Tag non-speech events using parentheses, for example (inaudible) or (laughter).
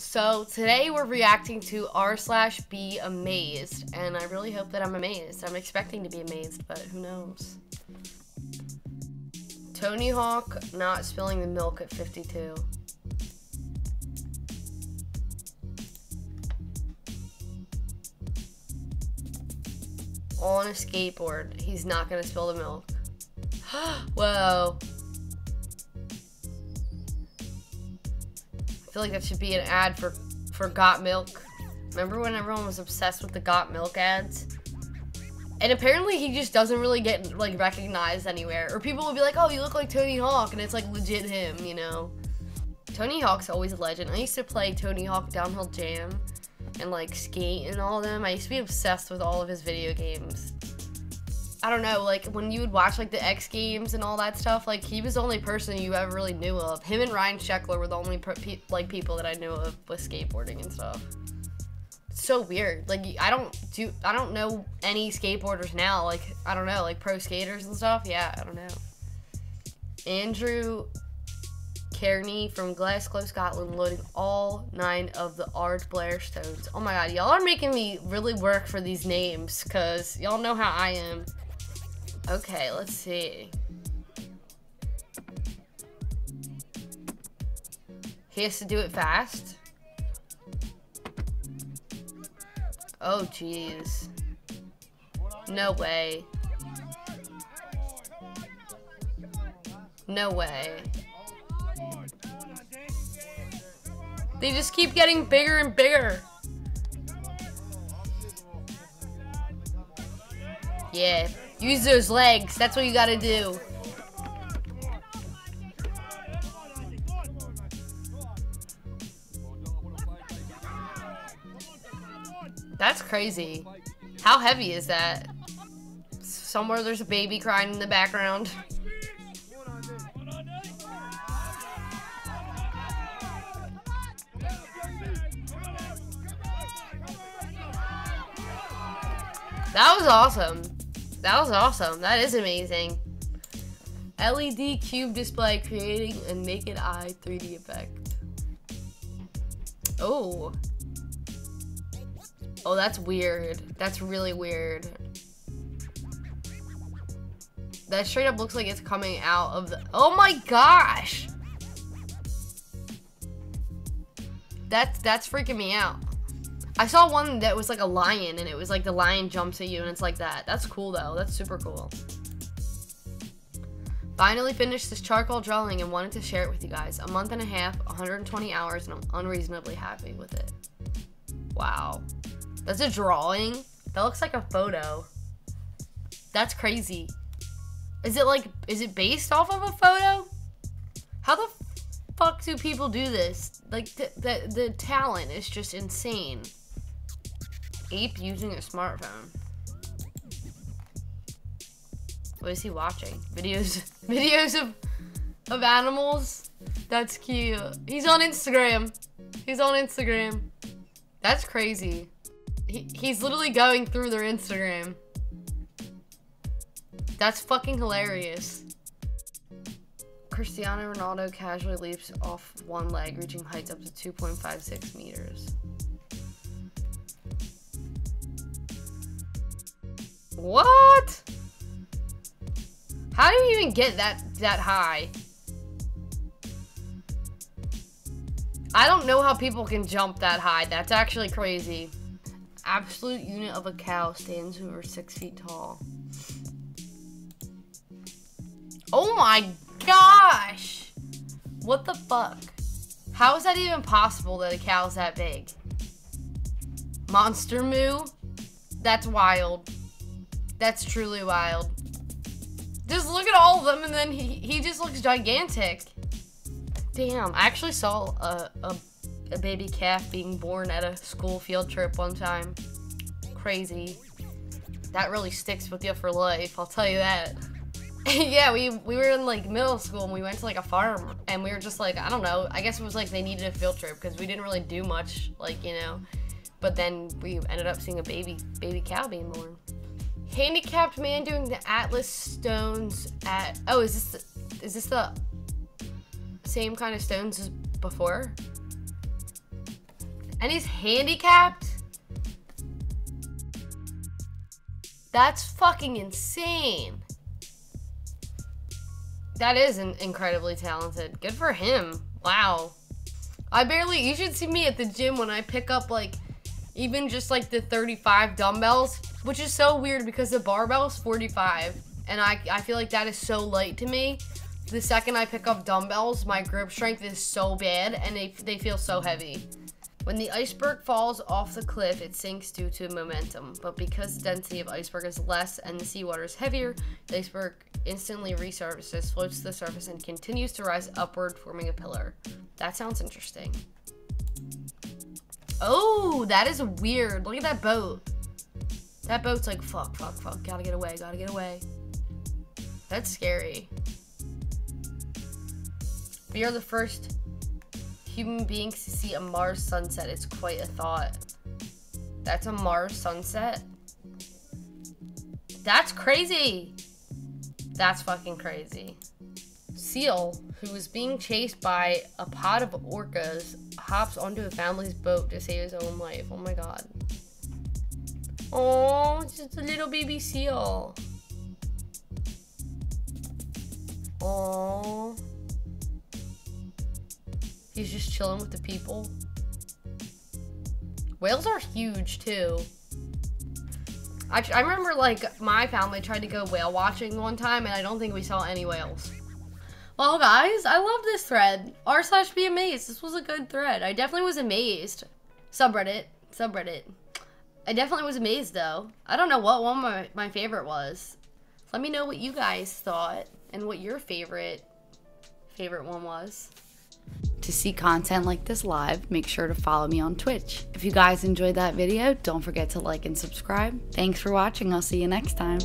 So today we're reacting to r slash be amazed, and I really hope that I'm amazed. I'm expecting to be amazed, but who knows? Tony Hawk not spilling the milk at 52. On a skateboard. He's not gonna spill the milk. (gasps) Whoa. I feel like that should be an ad for, for Got Milk. Remember when everyone was obsessed with the Got Milk ads? And apparently he just doesn't really get like recognized anywhere. Or people will be like, oh, you look like Tony Hawk, and it's like legit him, you know? Tony Hawk's always a legend. I used to play Tony Hawk Downhill Jam and like skate and all of them. I used to be obsessed with all of his video games. I don't know, like when you would watch like the X Games and all that stuff, like he was the only person you ever really knew of. Him and Ryan Sheckler were the only pe like people that I knew of with skateboarding and stuff. So weird. Like I don't do I don't know any skateboarders now. Like I don't know, like pro skaters and stuff. Yeah, I don't know. Andrew Kearney from Glasgow, Scotland, loading all nine of the Ard Blair stones. Oh my god, y'all are making me really work for these names, because y'all know how I am. Okay, let's see. He has to do it fast. Oh, jeez. No way. No way. They just keep getting bigger and bigger. Yeah, Use those legs. That's what you gotta do. That's crazy. How heavy is that? Somewhere there's a baby crying in the background. That was awesome. That was awesome. That is amazing. LED cube display creating a naked eye 3D effect. Oh. Oh, that's weird. That's really weird. That straight up looks like it's coming out of the- Oh my gosh! That's, that's freaking me out. I saw one that was like a lion and it was like the lion jumps at you and it's like that. That's cool though. That's super cool. Finally finished this charcoal drawing and wanted to share it with you guys. A month and a half, 120 hours, and I'm unreasonably happy with it. Wow. That's a drawing? That looks like a photo. That's crazy. Is it like, is it based off of a photo? How the fuck do people do this? Like, the, the, the talent is just insane. Ape using a smartphone. What is he watching? Videos (laughs) videos of of animals? That's cute. He's on Instagram. He's on Instagram. That's crazy. He, he's literally going through their Instagram. That's fucking hilarious. Cristiano Ronaldo casually leaps off one leg, reaching heights up to 2.56 meters. What? How do you even get that that high? I don't know how people can jump that high. That's actually crazy. Absolute unit of a cow stands over six feet tall. Oh my gosh! What the fuck? How is that even possible that a cow's that big? Monster moo? That's wild. That's truly wild. Just look at all of them and then he, he just looks gigantic. Damn, I actually saw a, a, a baby calf being born at a school field trip one time. Crazy. That really sticks with you for life, I'll tell you that. (laughs) yeah, we, we were in like middle school and we went to like a farm and we were just like, I don't know, I guess it was like they needed a field trip because we didn't really do much, like, you know. But then we ended up seeing a baby baby cow being born. Handicapped man doing the Atlas stones at. Oh, is this the, is this the same kind of stones as before? And he's handicapped? That's fucking insane. That is incredibly talented. Good for him. Wow. I barely, you should see me at the gym when I pick up like, even just like the 35 dumbbells, which is so weird because the barbell is 45. And I, I feel like that is so light to me. The second I pick up dumbbells, my grip strength is so bad and they, they feel so heavy. When the iceberg falls off the cliff, it sinks due to momentum. But because the density of iceberg is less and the seawater is heavier, the iceberg instantly resurfaces, floats to the surface, and continues to rise upward, forming a pillar. That sounds interesting. Oh, that is weird. Look at that boat. That boat's like, fuck, fuck, fuck. Gotta get away, gotta get away. That's scary. We are the first human beings to see a Mars sunset. It's quite a thought. That's a Mars sunset? That's crazy! That's fucking crazy. Seal, who is being chased by a pod of orcas, hops onto a family's boat to save his own life. Oh my god. Oh, it's just a little baby seal. Oh. oh. He's just chilling with the people. Whales are huge too. I, I remember like my family tried to go whale watching one time and I don't think we saw any whales. Well guys, I love this thread. R slash be amazed. This was a good thread. I definitely was amazed. Subreddit. Subreddit. I definitely was amazed though. I don't know what one my, my favorite was. Let me know what you guys thought and what your favorite favorite one was. To see content like this live, make sure to follow me on Twitch. If you guys enjoyed that video, don't forget to like and subscribe. Thanks for watching. I'll see you next time.